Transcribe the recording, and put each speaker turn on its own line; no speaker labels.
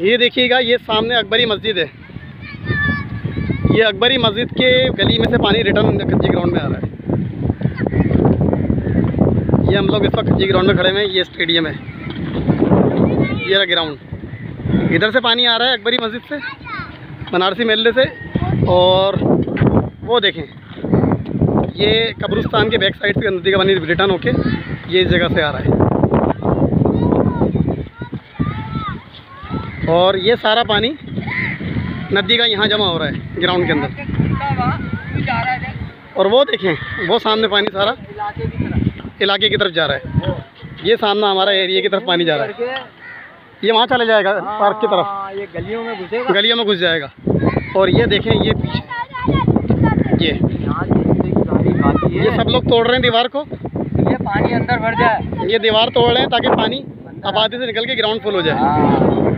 ये देखिएगा, ये सामने अकबरी मस्जिद है। ये अकबरी मस्जिद के गली में से पानी रिटर्न खज्जी ग्राउंड में आ रहा है। ये हम लोग इस वक्त खज्जी ग्राउंड में खड़े हैं, ये स्टेडियम है। ये रहा ग्राउंड। इधर से पानी आ रहा है अकबरी मस्जिद से, बनारसी मेले से, और वो देखें। ये कब्रिस्तान के बैक साइड से नदी का पानी रिटर्न होके ये इस जगह से आ रहा है। और ये सारा पानी नदी का यहाँ जमा हो रहा है ग्राउंड के अंदर। और वो देखें वो सामने पानी सारा इलाके की तरफ़ जा रहा है। ये सामना हमारा एरिया की तरफ़ पानी जा रहा है। ये वहाँ चले जाएगा पार्क की तरफ़।
हाँ, ये गलियों में घुसेगा।
गलियों में घुस जाएगा। और ये देखें ये पीछे ये।
है
ये सब लोग तोड़ रहे हैं दीवार को।
ये पानी अंदर भर जाए।
ये दीवार तोड़ रहे हैं ताकि पानी आबादी से निकल के ग्राउंड फुल हो जाए।
हाँ।